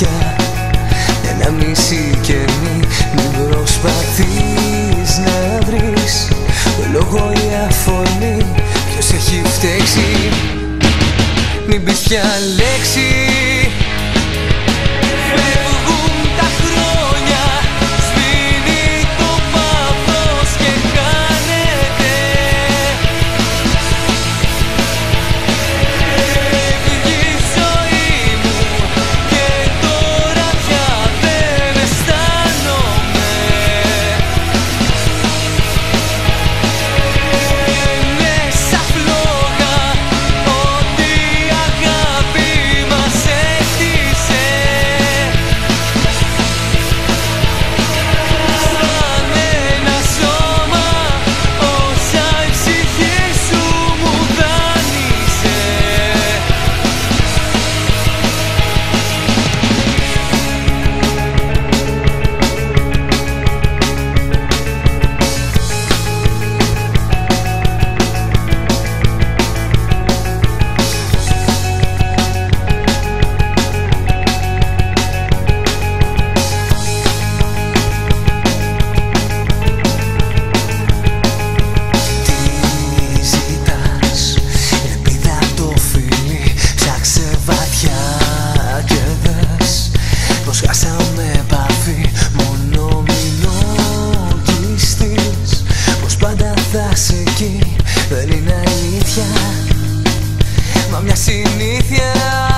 μάτια Ένα μισή και μη Μην προσπαθείς να βρεις Λόγο ή αφωνή. Ποιος έχει φταίξει Μην πεις πια λέξη. Δεν είναι αλήθεια. Μα μια συνήθεια.